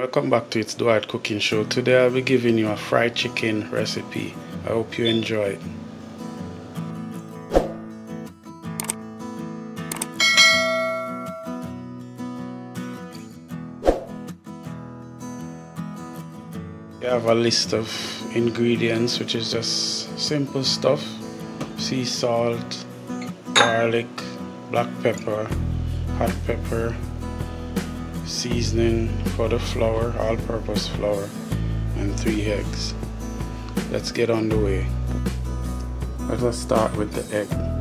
Welcome back to It's Dwight Cooking Show. Today I'll be giving you a fried chicken recipe. I hope you enjoy it. You have a list of ingredients which is just simple stuff. Sea salt, garlic, black pepper, hot pepper, seasoning for the flour, all-purpose flour, and three eggs. Let's get on the way. Let us start with the egg.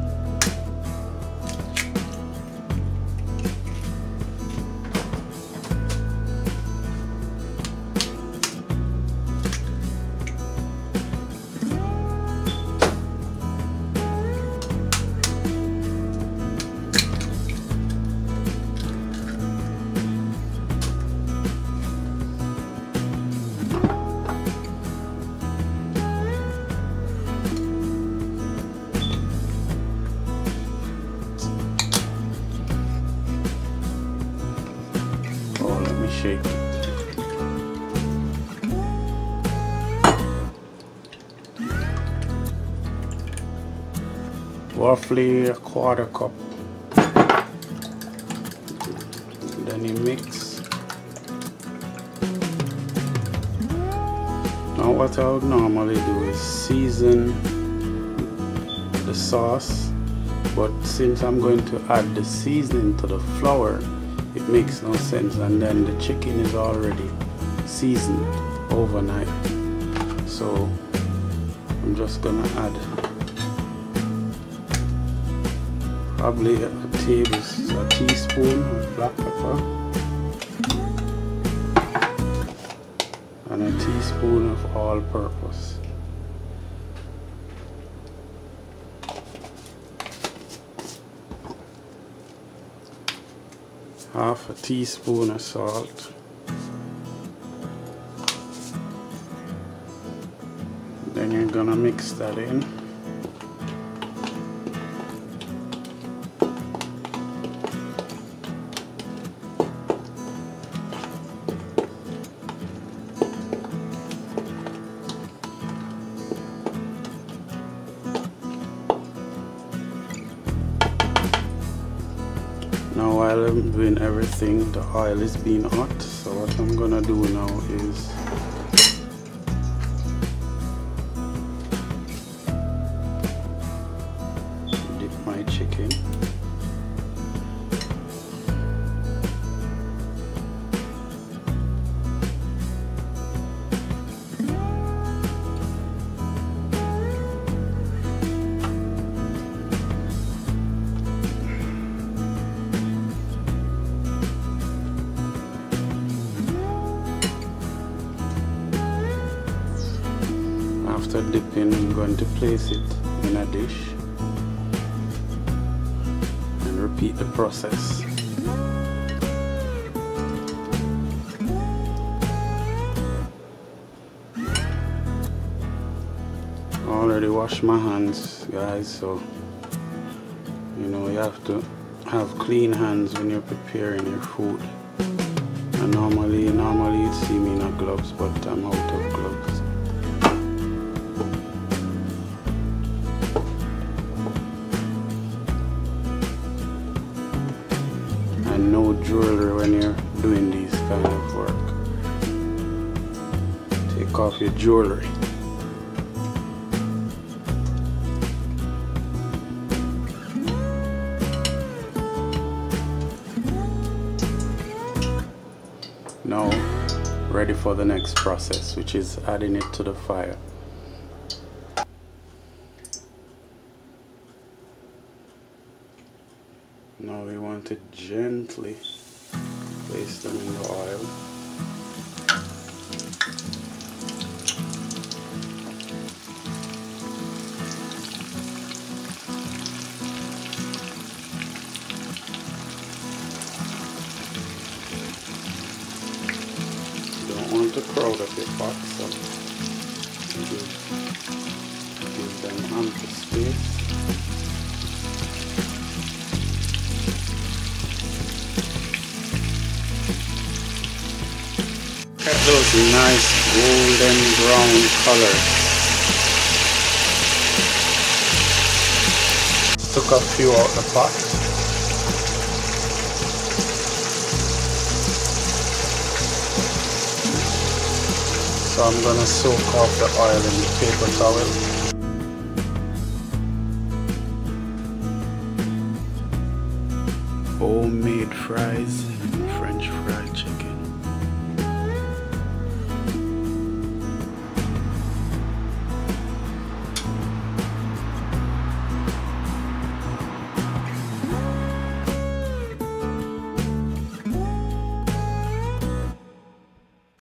Shake. Roughly a quarter cup. Then you mix. Now what I would normally do is season the sauce but since I'm going to add the seasoning to the flour it makes no sense. And then the chicken is already seasoned overnight. So I'm just gonna add probably a, table, a teaspoon of black pepper. And a teaspoon of all-purpose half a teaspoon of salt. Then you're gonna mix that in now while I'm doing everything the oil is being hot so what I'm gonna do now is after dipping I'm going to place it in a dish and repeat the process. Already washed my hands guys so you know you have to have clean hands when you're preparing your food. And normally normally you'd see me in a gloves but I'm out of gloves and no jewelry when you're doing these kind of work. Take off your jewelry. Now ready for the next process which is adding it to the fire. Now we want to gently place them in the oil. Don't want to crowd up your pot, so give, give them ample space. This nice golden brown color. Took a few out of the pot. So I'm gonna soak off the oil in the paper towel. homemade fries